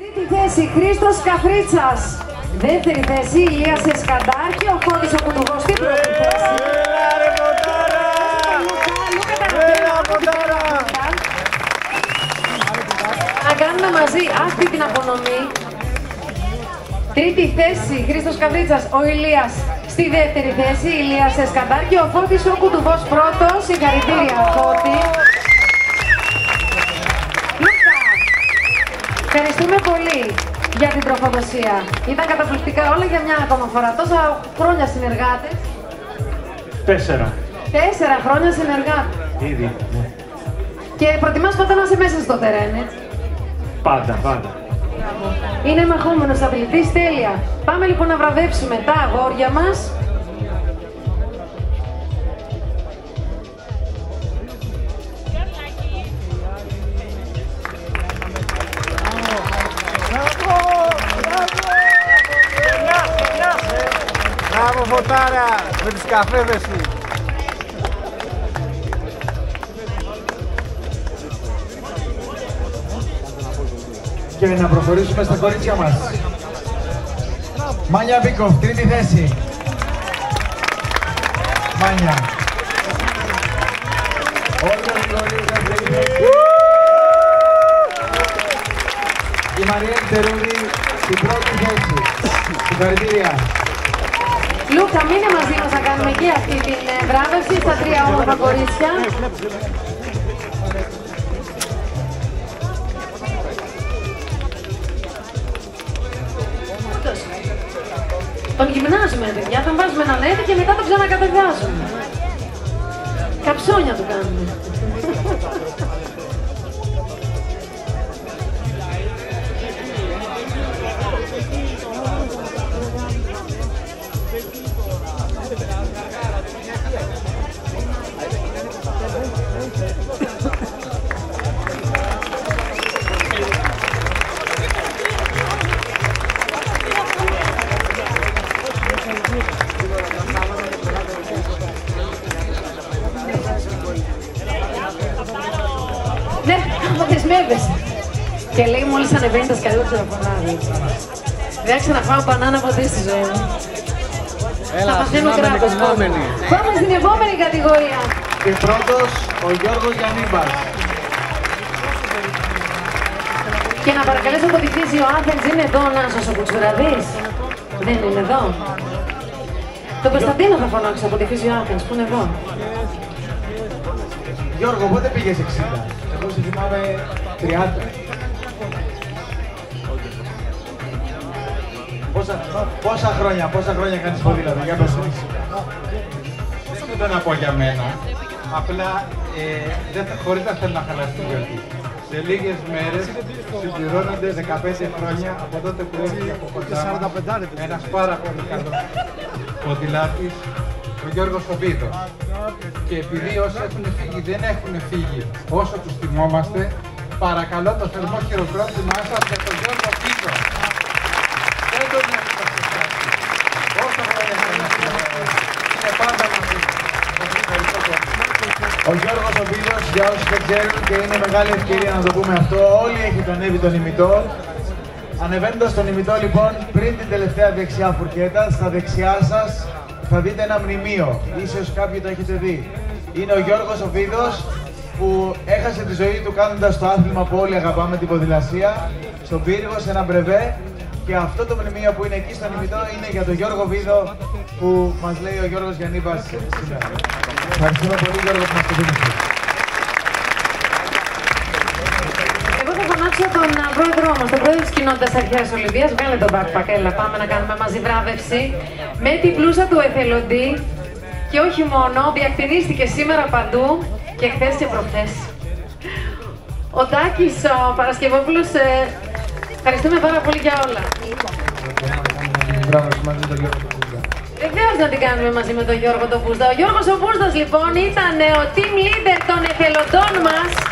Τρίτη θέση Χρήστος Καφρίτσας. Δεύτερη θέση Ηλίας Εσκαντάρ και ο Φώτης ο Κουτουγός στην πρώτη θέση. Έλα ρε Μοντάρα! Έλα Μοντάρα! Να κάνουμε μαζί αυτή την απονομή. Τρίτη θέση Χρήστος Καφρίτσας, ο Ηλίας στη δεύτερη θέση, Ηλίας Εσκαντάρ και ο Φώτης ο Κουτουγός πρώτος. Συγχαρητήρια Φώτη. Ευχαριστούμε πολύ για την τροφοδοσία. Ήταν καταπληκτικά όλα για μια ακόμα φορά. Τόσα χρόνια συνεργάτες. Τέσσερα. Τέσσερα χρόνια συνεργάτες. Ήδη. ναι. Και προτιμάς πάντα να είσαι μέσα στο τερέν, έτσι. Πάντα, πάντα. Είναι μαχόμενος αθλητής, τέλεια. Πάμε λοιπόν να βραβεύσουμε τα αγόρια μας. Μπράβο Φωτάρα! Με τις καφέδες σου. Και να προχωρήσουμε στα κορίτσια μας. Μάνια Μπίκοφ, τρίτη θέση. Μάνια. Όλga Γρηγορίου, δεύτερη θέση. Η Μαρία Τερούδη, στην πρώτη θέση. Συγχαρητήρια. Λούκα, μείνε μαζί μας να κάνουμε και αυτή την ε, βράβευση στα τρία όμορφα κορίτσια. Όντως. Τον γυμνάζουμε, παιδιά. Τον βάζουμε ένα νέτη και μετά τον ξανακατεβάζουμε. Καψόνια του κάνουμε. Ναι, άμα δεσμεύεσαι. Και λέει μόλις ανεβαίνει τα σκαλιά του φωνάζει. Δεν θα ξαναφάω μπανάνα ποτέ στη ζωή μου. Έλα, Θα παθαίνω συνάμε κράτος την μόνο. επόμενη. Πάμε στην επόμενη κατηγορία. Και πρώτος, ο Γιώργος Γιαννίμπας. Και να παρακαλέσω από τη φύση ο Άθενς είναι εδώ, να σας ο Κουτσουραδής. Δεν είναι εδώ. Το Κωνσταντίνο θα φωνάξω από τη φύση ο Άθενς, που είναι εδώ. Γιώργο, πότε πήγες 60. Εγώ σε θυμάμαι 30. Πόσα, πόσα χρόνια, πόσα χρόνια κάνεις ποδήλατο, για πες μου. Δεν θέλω να πω για μένα. Απλά ε, δεν θα, χωρίς να θέλω να χαλάσει την γιορτή. Σε λίγες μέρες συμπληρώνονται 15 χρόνια από τότε που έφυγε από κοντά μας ένας πάρα πολύ καλός ποδηλάτης, ο Γιώργος Οβίδος. Και επειδή όσοι έχουν φύγει δεν έχουν φύγει όσο τους θυμόμαστε, παρακαλώ το θερμό χειροκρότημά σας για τον Γιώργο Οβίδο. Δεν τον έχουμε ξεχάσει. Όσο χρόνια και να συνεχίσει, είναι πάντα μαζί. Σας ευχαριστώ πολύ. Ο Γιώργος Οβίδος, για όσους δεν ξέρουν και είναι μεγάλη ευκαιρία να το πούμε αυτό, όλοι έχετε ανέβει τον ημιτό. Ανεβαίνοντας τον ημιτό λοιπόν, πριν την τελευταία δεξιά φουρκέτα, στα δεξιά σας θα δείτε ένα μνημείο. Ίσως κάποιοι το έχετε δει. Είναι ο Γιώργος Οβίδος που έχασε τη ζωή του κάνοντας το άθλημα που όλοι αγαπάμε, την ποδηλασία, στον πύργο, σε ένα μπρεβέ. Και αυτό το μνημείο που είναι εκεί στον ημιτό είναι για τον Γιώργο Βίδο που μας λέει ο Γιώργος Γιαννίπας σήμερα. Ευχαριστούμε πολύ Γιώργο που μας το δίνεις. Πρόεδρό μας, τον πρόεδρο της κοινότητας Αρχαίας Ολυμπίας. Βγάλε τον backpack, έλα, πάμε να κάνουμε μαζί βράβευση. Με την πλούσα του εθελοντή και όχι μόνο, διακτηρίστηκε σήμερα παντού και χθες και προχθές. Ο Τάκης, ο Παρασκευόπουλος, ε, ευχαριστούμε πάρα πολύ για όλα. Μπράβο, μαζί με τον Γιώργο Παπούδα. Βεβαίως να την κάνουμε μαζί με τον Γιώργο τον Πούστα. Ο Γιώργος ο Πούστας λοιπόν ήταν ε, ο team leader των εθελοντών μας.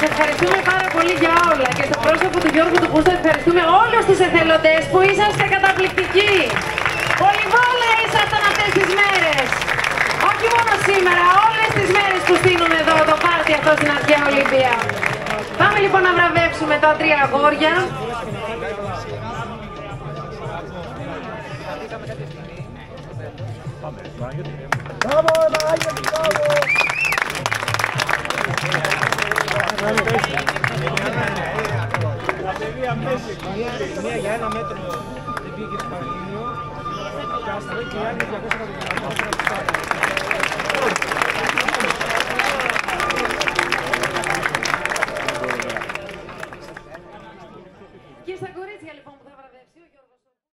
Σας ευχαριστούμε πάρα πολύ για όλα και στο πρόσωπο του Γιώργου του Πούστα ευχαριστούμε όλους τους εθελοντές που είσαστε καταπληκτικοί. Πολυβόλα ήσασταν αυτές τις μέρες. όχι μόνο σήμερα, όλες τις μέρες που στείλουν εδώ το πάρτι αυτό στην Αρχαία Ολυμπία. Πάμε λοιπόν να βραβεύσουμε τα τρία αγόρια. Μία για ένα μέτρο δεν πήγε στο Παραλίμνιο και άστρα και οι άλλοι 200 εκατομμύρια.